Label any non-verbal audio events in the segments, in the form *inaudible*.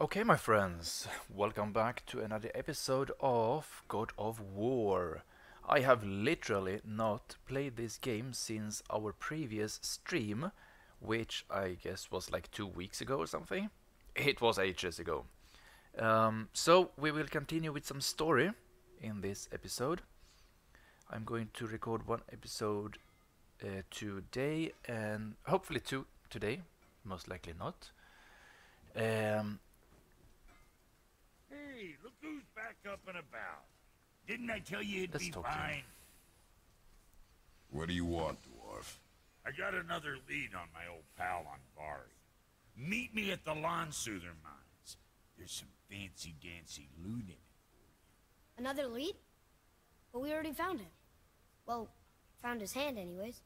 Okay, my friends, welcome back to another episode of God of War. I have literally not played this game since our previous stream, which I guess was like two weeks ago or something. It was ages ago. Um, so we will continue with some story in this episode. I'm going to record one episode uh, today and hopefully two today, most likely not. Um, back up and about. Didn't I tell you it'd Let's be talk fine? What do you want, dwarf? I got another lead on my old pal on Bari. Meet me at the Landsuther Mines. There's some fancy-dancy loot in it. Another lead? But we already found him. Well, found his hand anyways.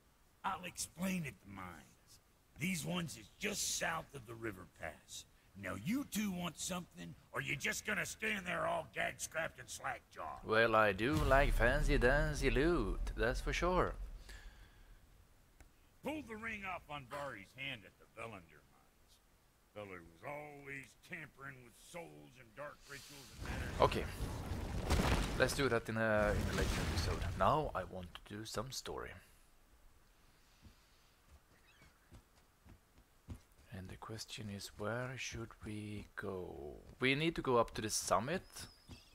I'll explain at the mines. These ones is just south of the river pass. Now you two want something, or you just gonna stand there all gag-scrapped and slack-jawed? well, I do like fancy dancy loot, that's for sure. Pulled the ring off Andvari's hand at the Völunder mines. Feller was always tampering with souls and dark rituals and matters. Okay, let's do that in a, in a later episode. Now I want to do some story. And the question is, where should we go? We need to go up to the summit,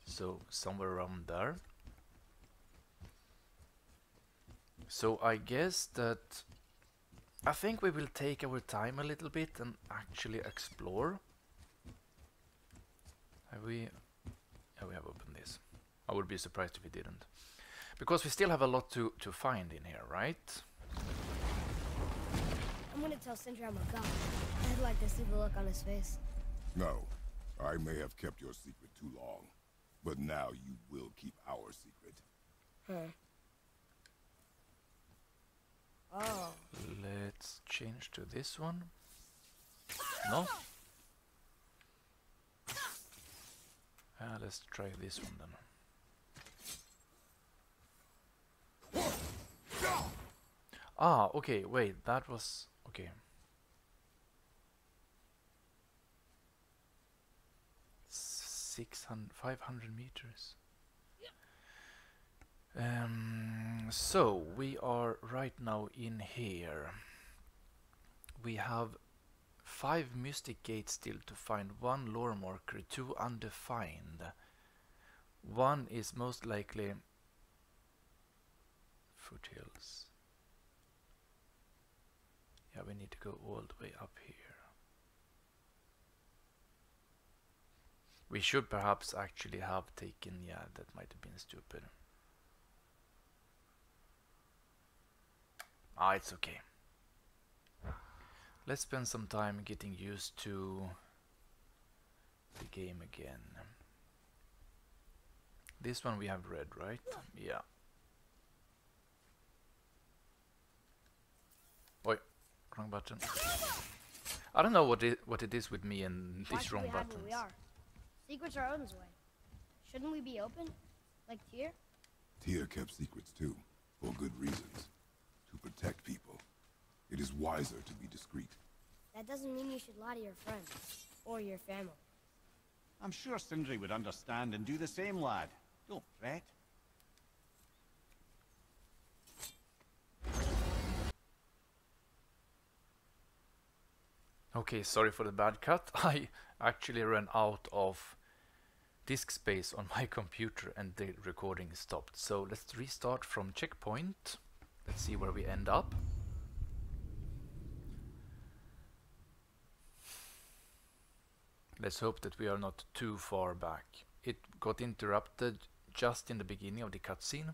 so somewhere around there. So I guess that I think we will take our time a little bit and actually explore. Have we? Yeah, we have opened this. I would be surprised if we didn't, because we still have a lot to to find in here, right? I'm gonna tell Sindri I'm a god. I'd like to see the look on his face. No, I may have kept your secret too long, but now you will keep our secret. Huh. Oh. Let's change to this one. No. Ah, let's try this one then. Ah, okay, wait, that was okay. Six hundred, five hundred meters. Um, so we are right now in here. We have five mystic gates still to find, one lore marker, two undefined. One is most likely foothills. Yeah, we need to go all the way up here. We should perhaps actually have taken, yeah, that might have been stupid. Ah, it's okay. Let's spend some time getting used to the game again. This one we have read, right? Yeah. Wrong button. I don't know what it what it is with me and Why these should wrong we hide buttons. where we are? Secrets are Odin's way. Shouldn't we be open? Like here? Tyr kept secrets too, for good reasons. To protect people. It is wiser to be discreet. That doesn't mean you should lie to your friends. Or your family. I'm sure Sindri would understand and do the same, lad. Don't fret. Okay, sorry for the bad cut. *laughs* I actually ran out of disk space on my *laughs* computer and the recording stopped. So let's restart from checkpoint. Let's see where we end up. Let's hope that we are not too far back. It got interrupted just in the beginning of the cutscene.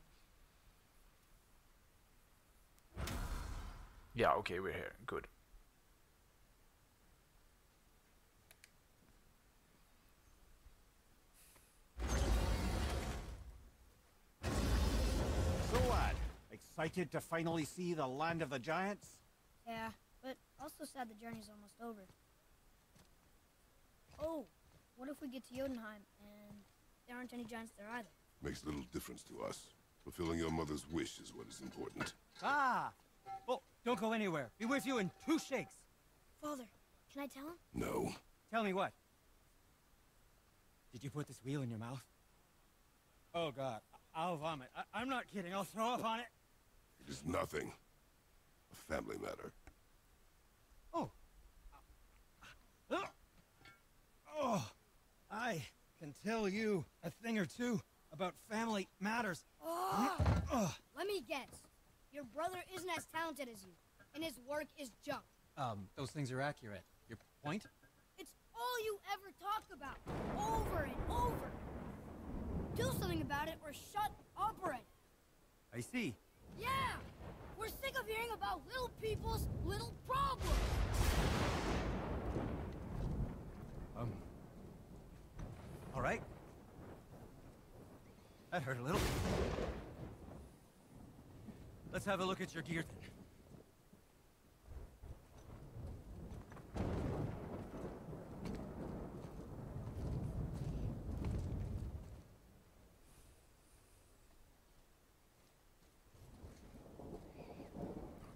Yeah, okay, we're here. Good. So, lad, excited to finally see the land of the giants? Yeah, but also sad the journey's almost over. Oh, what if we get to Jotunheim and there aren't any giants there either? Makes little difference to us. Fulfilling your mother's wish is what is important. *laughs* Ah! Oh, don't go anywhere. Be with you in two shakes. Father, can I tell him? No. Tell me what? Did you put this wheel in your mouth? Oh, God. I- I'll vomit. I- I'm not kidding. I'll throw up on it. It is nothing. A family matter. Oh. Oh. I can tell you a thing or two about family matters. Oh, let me guess. Your brother isn't as talented as you, and his work is junk. Um, those things are accurate. Your point? It's all you ever talk about, over and over. Do something about it or shut up already. I see. Yeah! About little people's little problems. Um. All right. That hurt a little. Let's have a look at your gear then.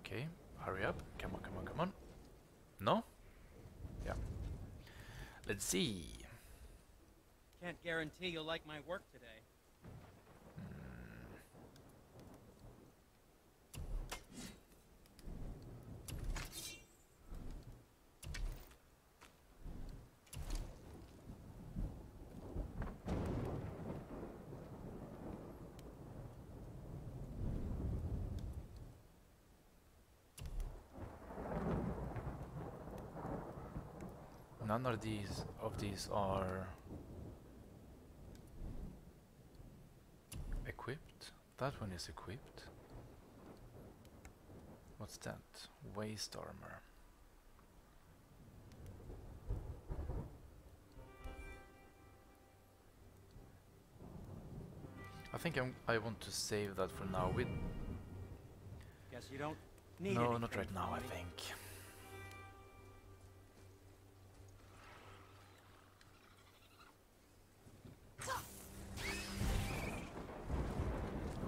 Okay, hurry up. Come on, come on, come on. No? Yeah. Let's see. Can't guarantee you'll like my work today. None of these of these are equipped. That one is equipped. What's that? Waste armor. I think I'm, I want to save that for now. With Guess you don't need no, anything not right now. I think.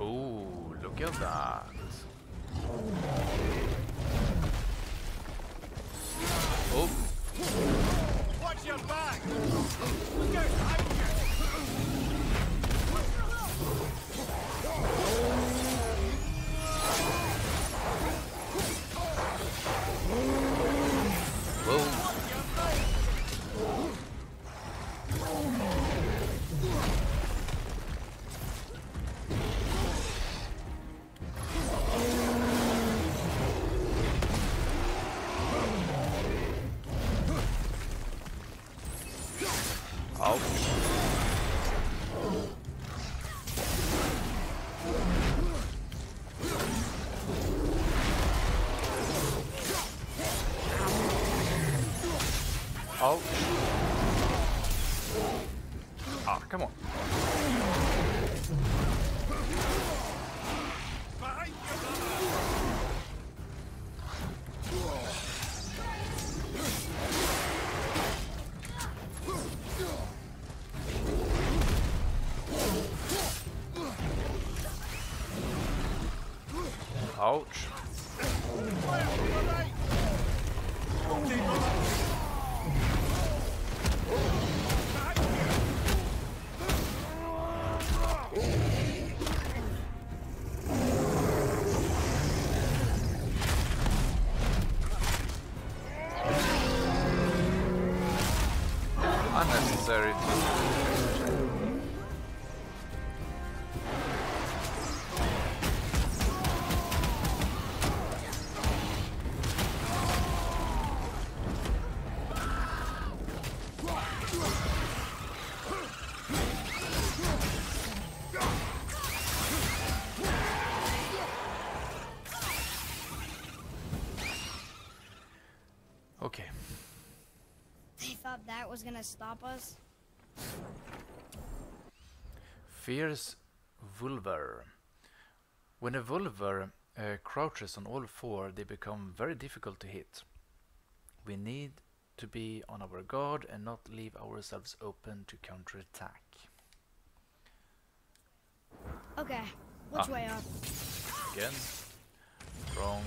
Oh, look at that. Oh, Watch your back! Get out that was gonna stop us. Fierce Wulver. When a Wulver uh, crouches on all four, they become very difficult to hit. We need to be on our guard and not leave ourselves open to counterattack. Okay, which Ah. way up? Again, wrong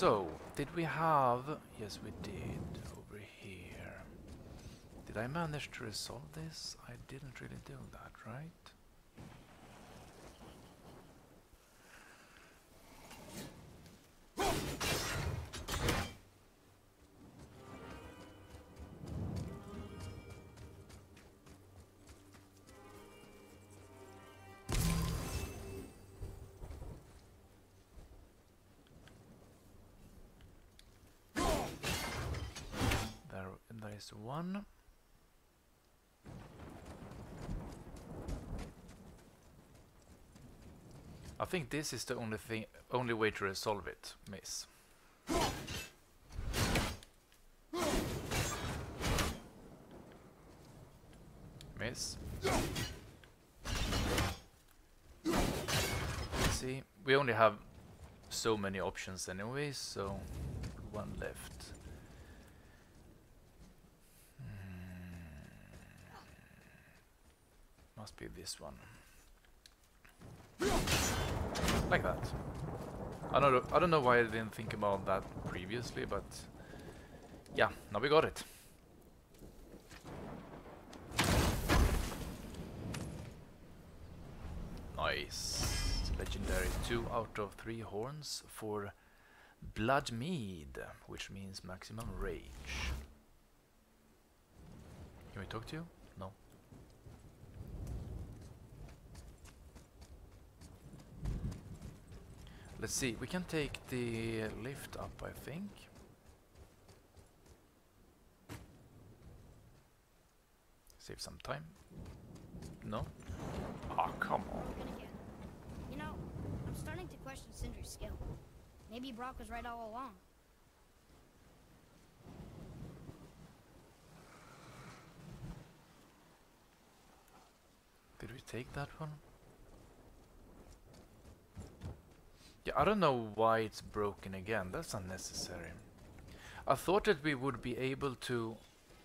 So, did we have... Yes, we did. Over here. Did I manage to resolve this? I didn't really do that, right? One. I think this is the only thing, only way to resolve it, miss. Miss. See, we only have so many options anyway, so one left. Must be this one. Like that. I don't know, I don't know why I didn't think about that previously, but yeah, now we got it. Nice. Legendary 2 out of 3 horns for Blood Mead, which means maximum rage. Can we talk to you? No. Let's see, we can take the lift up, I think. Save some time. No? Ah, come on. You know, I'm starting to question Sindri's skill. Maybe Brok was right all along. Did we take that one? Yeah, I don't know why it's broken again. That's unnecessary. I thought that we would be able to...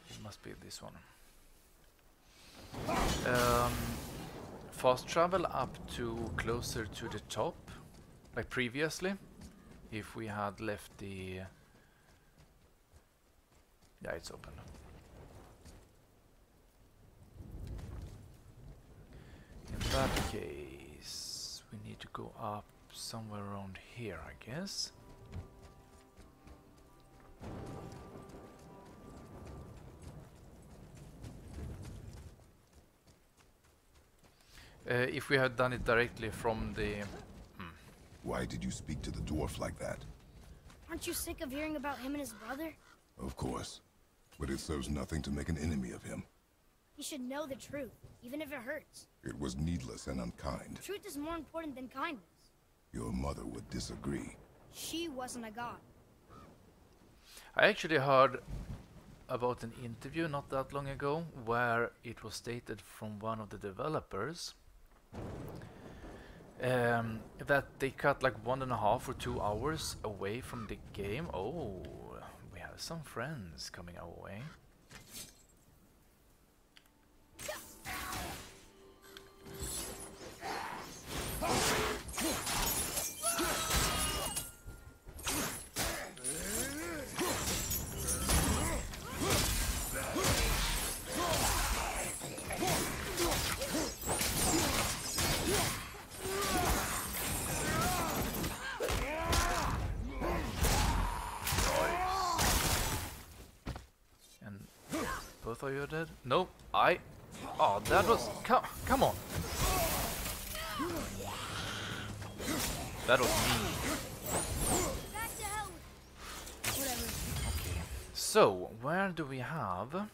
It must be this one. Um, fast travel up to closer to the top, like previously, if we had left the... Yeah, it's open. In that case, we need to go up somewhere around here, I guess. Uh, if we had done it directly from the... Why did you speak to the dwarf like that? Aren't you sick of hearing about him and his brother? Of course. But it serves nothing to make an enemy of him. He should know the truth, even if it hurts. It was needless and unkind. Truth is more important than kindness. Your mother would disagree. She wasn't a god. I actually heard about an interview not that long ago where it was stated from one of the developers um, that they cut like one and a half or two hours away from the game. Oh, we have some friends coming our way. Of you are dead? No, I. Oh, that was. Come, come on. That was me. Back to hell. Whatever. Okay. So, where do we have?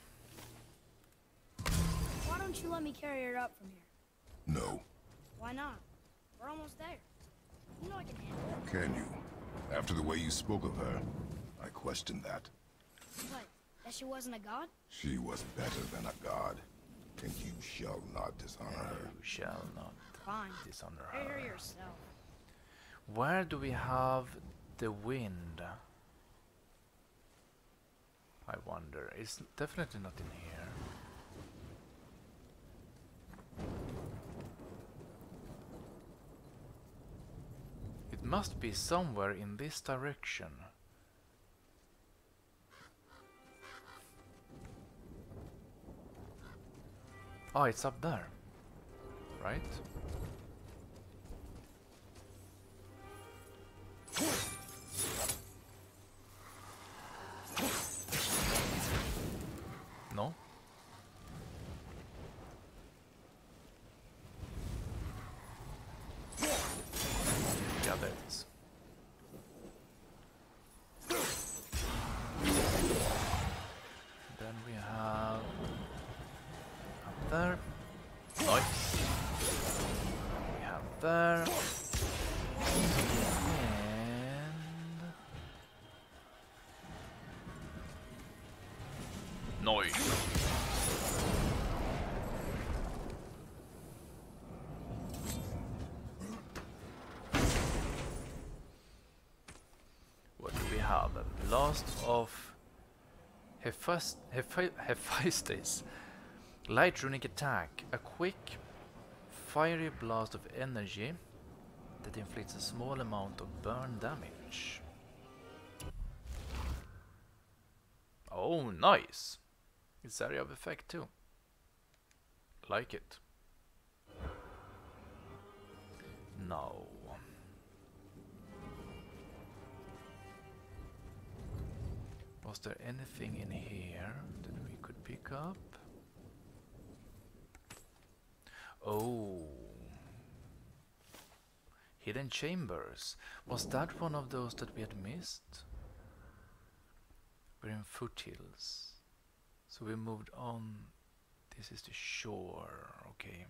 Why don't you let me carry her up from here? No. Why not? We're almost there. You know I can handle it. Can you? After the way you spoke of her, I question that. What? That she wasn't a god? She was better than a god. And you shall not dishonor her. You shall not Fine. dishonor Carry her her. yourself. Where do we have the wind? I wonder. It's definitely not in here. It must be somewhere in this direction. Oh, it's up there. Right? Noise. What do we have? A blast of Hepha- Hephaestus. Light runic attack. A quick, fiery blast of energy that inflicts a small amount of burn damage. Oh, nice! It's area of effect too. Like it. Now. Was there anything in here that we could pick up? Oh. Hidden chambers. Was that one of those that we had missed? We're in foothills. So we moved on. This is the shore. Okay.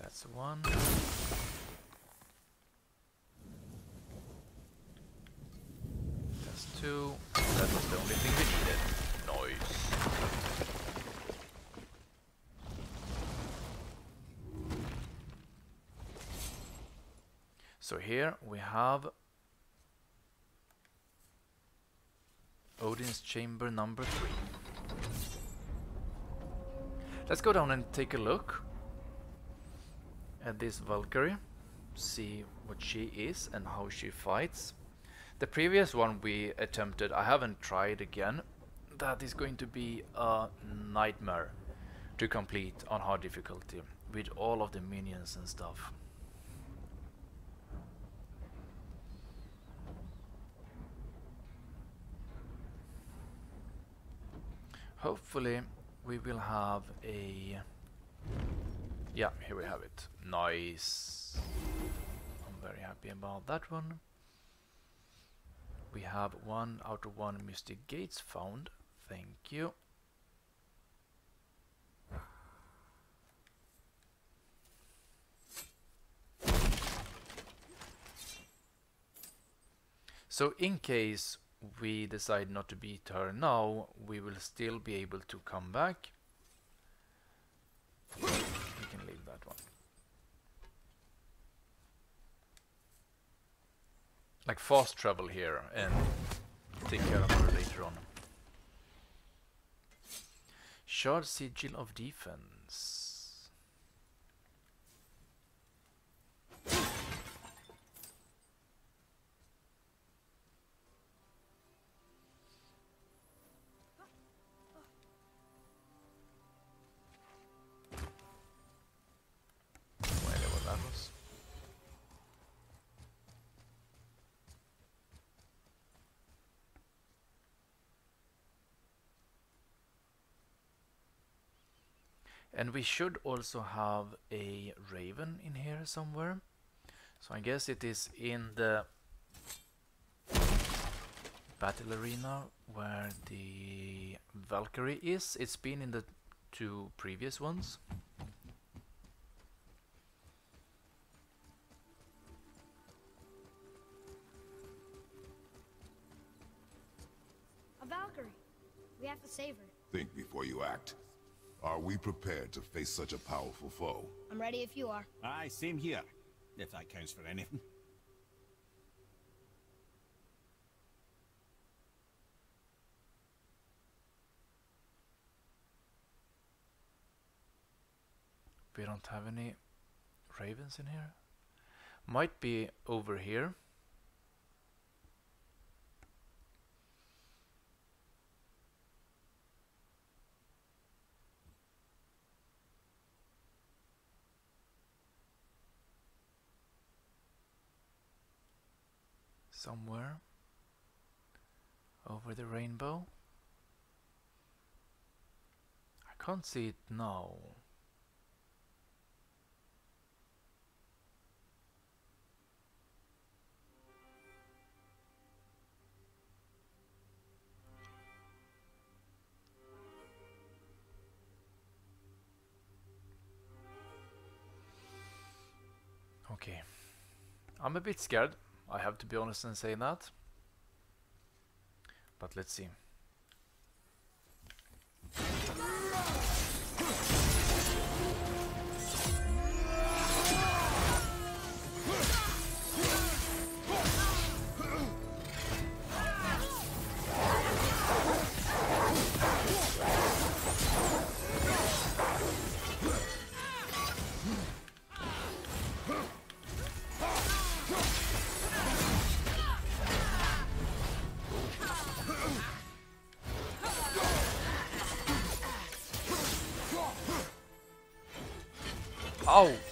That's one. So here we have Odin's chamber number three. Let's go down and take a look at this Valkyrie, see what she is and how she fights. The previous one we attempted, I haven't tried again. That is going to be a nightmare to complete on hard difficulty with all of the minions and stuff. Hopefully we will have a yeah, here we have it. Nice. I'm very happy about that one. We have one out of one mystic gates found. Thank you. So in case we decide not to beat her now, we will still be able to come back. We can leave that one. Like fast travel here and take care of her later on. Shard Sigil of Defense. And we should also have a raven in here somewhere. So I guess it is in the battle arena where the Valkyrie is. It's been in the two previous ones. A Valkyrie. We have to save her. Think before you act. Are we prepared to face such a powerful foe? I'm ready if you are. Aye, same here. If that counts for anything. We don't have any ravens in here. Might be over here. Somewhere over the rainbow. I can't see it now. Okay. I'm a bit scared. I have to be honest and say that. But let's see. 哦。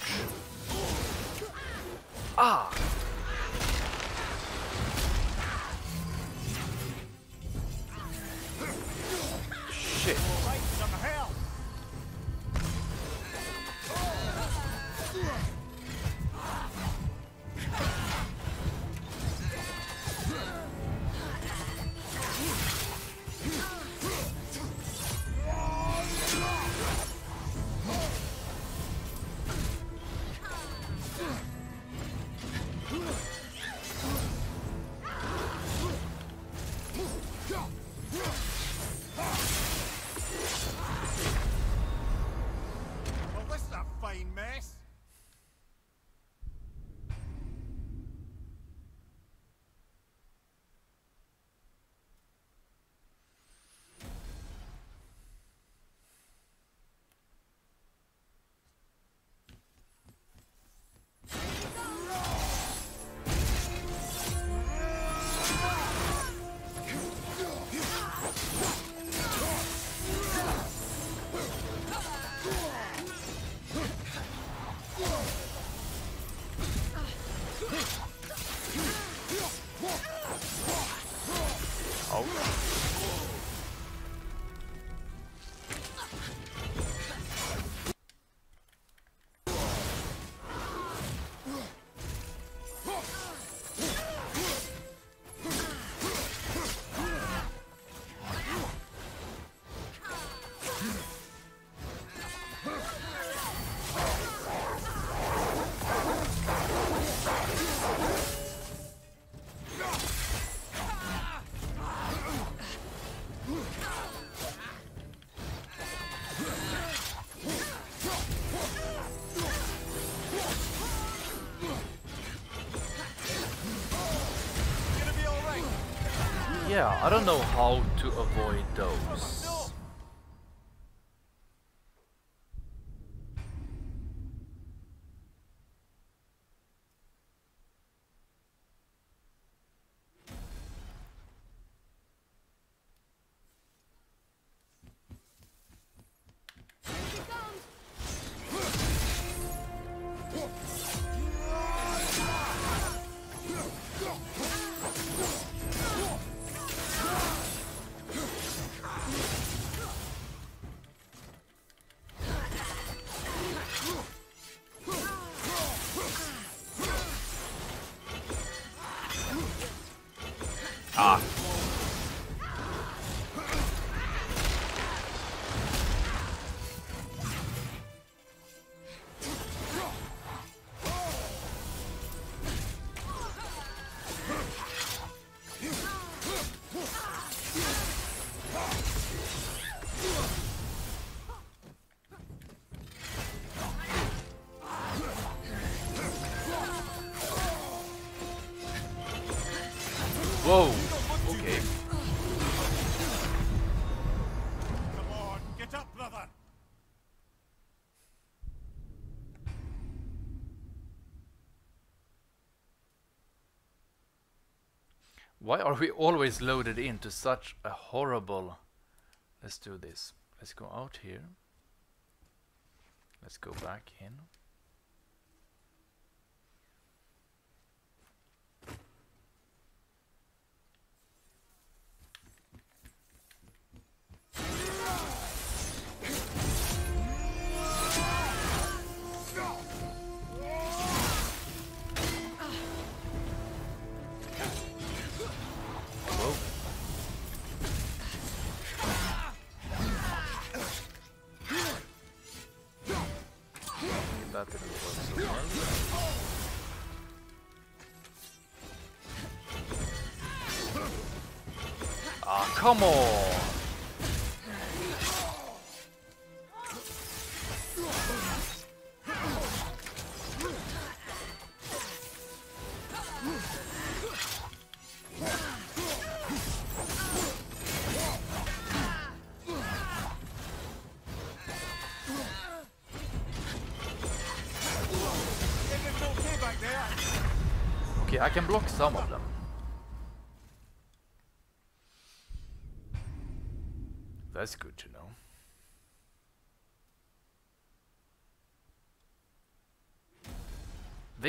Yeah, I don't know how to avoid those. Why are we always loaded into such a horrible... Let's do this. Let's go out here. Let's go back in. Come on! Okay I can block some of them. That's good to know.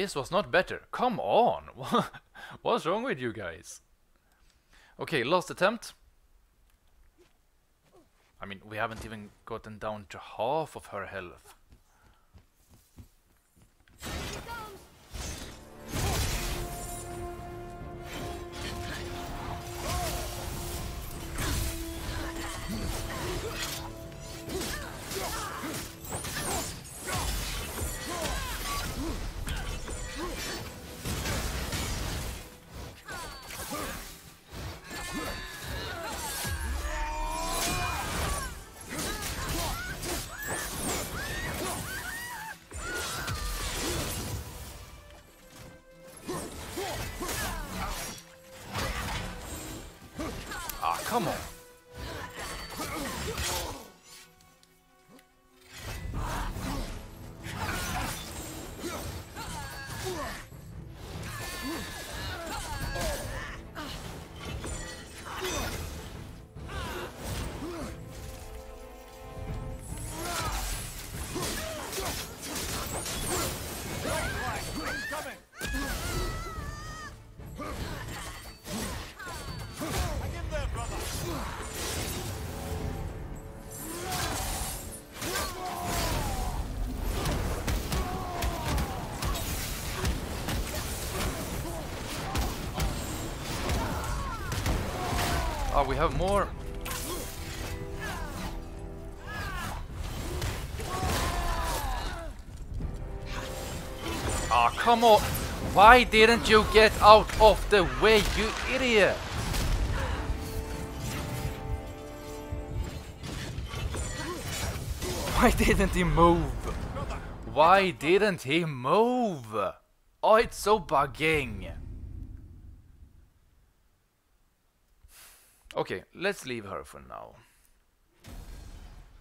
This was not better. Come on! *laughs* What's wrong with you guys? Okay, last attempt. I mean, we haven't even gotten down to half of her health. Ah, we have more. Ah, come on! Why didn't you get out of the way, you idiot? *laughs* Why didn't he move? Why didn't he move? Oh, it's so bugging. Okay, let's leave her for now.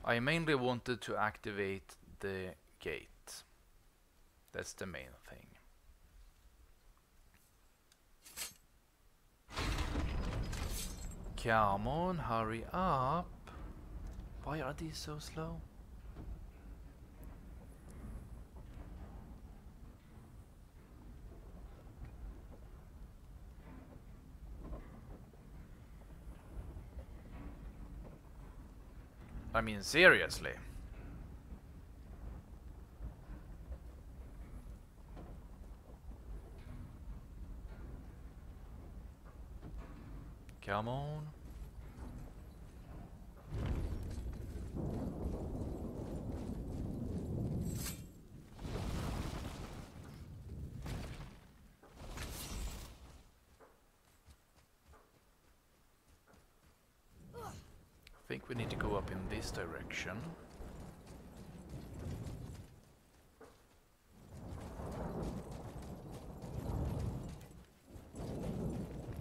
I mainly wanted to activate the gate. That's the main thing. Come on, hurry up. Why are these so slow? I mean, seriously. Come on. We need to go up in this direction.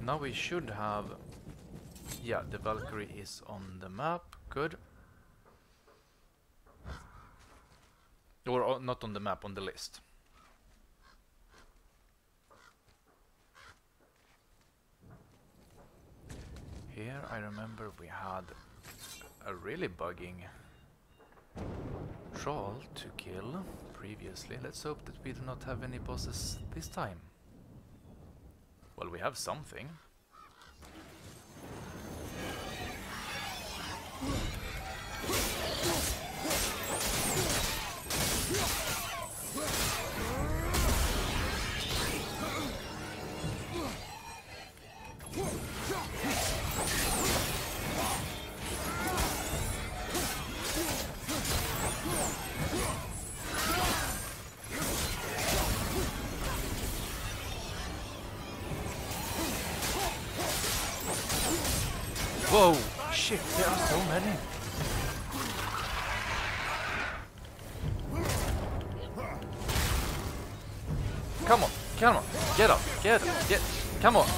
Now we should have... Yeah, the Valkyrie is on the map. Good. Or o- not on the map, on the list. Here I remember we had a really bugging troll to kill previously. Let's hope that we do not have any bosses this time. Well, we have something. Come on.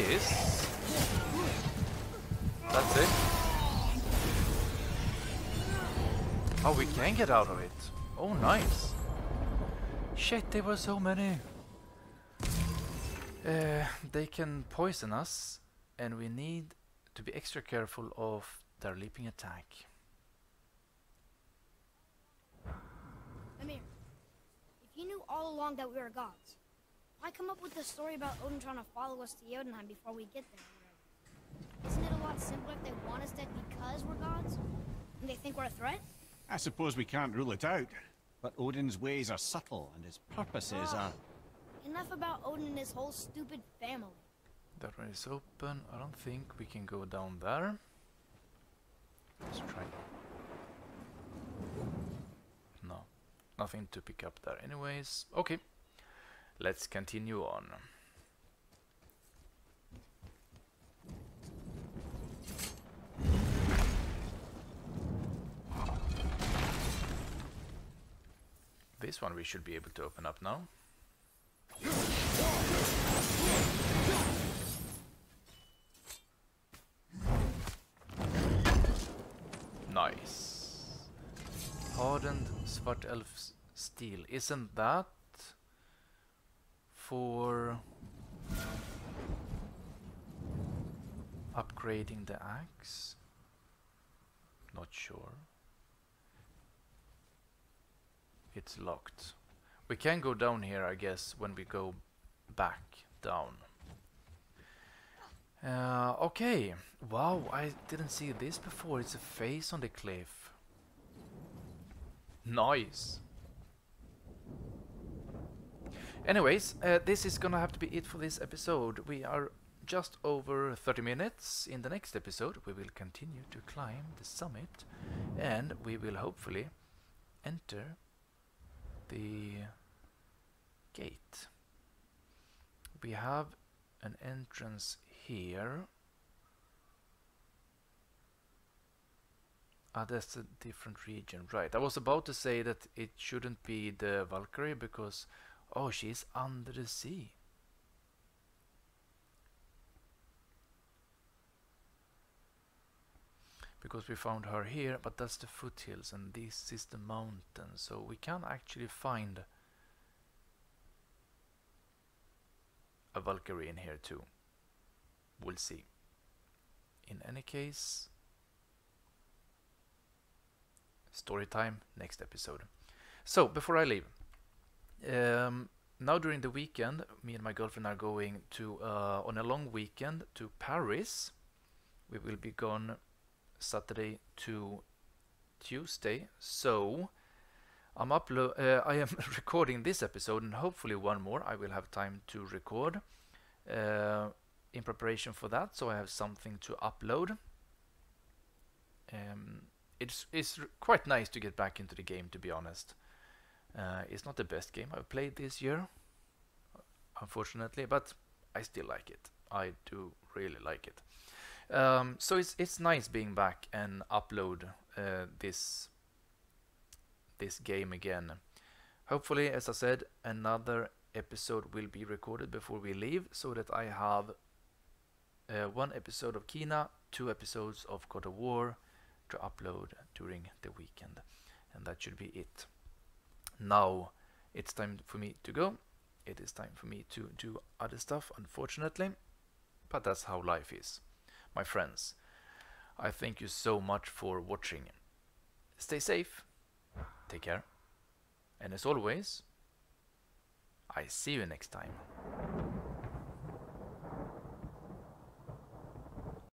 This. That's it. Oh, we can get out of it. Oh, nice. Shit, there were so many. Uh, they can poison us, and we need to be extra careful of their leaping attack. Mimir, if you knew all along that we were gods, why come up with the story about Odin trying to follow us to Jotunheim before we get there? or whatever? Isn't it a lot simpler if they want us dead because we're gods? And they think we're a threat? I suppose we can't rule it out. But Odin's ways are subtle, and his purposes are... Ah, enough about Odin and his whole stupid family. That one is open. I don't think we can go down there. Let's try. No, nothing to pick up there anyways. Okay, let's continue on. This one we should be able to open up now. Nice. Hardened Svart Elf's steel. Isn't that for upgrading the axe? Not sure. It's locked. We can go down here, I guess, when we go back down. Uh, okay. Wow, I didn't see this before. It's a face on the cliff. Nice. Anyways, uh, this is gonna have to be it for this episode. We are just over 30 minutes. In the next episode, we will continue to climb the summit and we will hopefully enter the gate. We have an entrance here. Ah, that's a different region, right? I was about to say that it shouldn't be the Valkyrie because, oh, she's under the sea. Because we found her here, but that's the foothills and this is the mountain, so we can actually find a Valkyrie in here too. We'll see. In any case, story time next episode. So before I leave, um, now during the weekend, me and my girlfriend are going to uh, on a long weekend to Paris. We will be gone Saturday to Tuesday. So I'm upload. Uh, I am *laughs* recording this episode and hopefully one more. I will have time to record uh, in preparation for that, so I have something to upload. Um, it's it's quite nice to get back into the game, to be honest. Uh, it's not the best game I've played this year, unfortunately, but I still like it. I do really like it. Um, so it's it's nice being back and upload uh, this this game again. Hopefully, as I said, another episode will be recorded before we leave, so that I have uh, one episode of Kena, two episodes of God of War to upload during the weekend, and that should be it. Now it's time for me to go. It is time for me to do other stuff, unfortunately, but that's how life is. My friends, I thank you so much for watching. Stay safe, take care, and as always, I see you next time.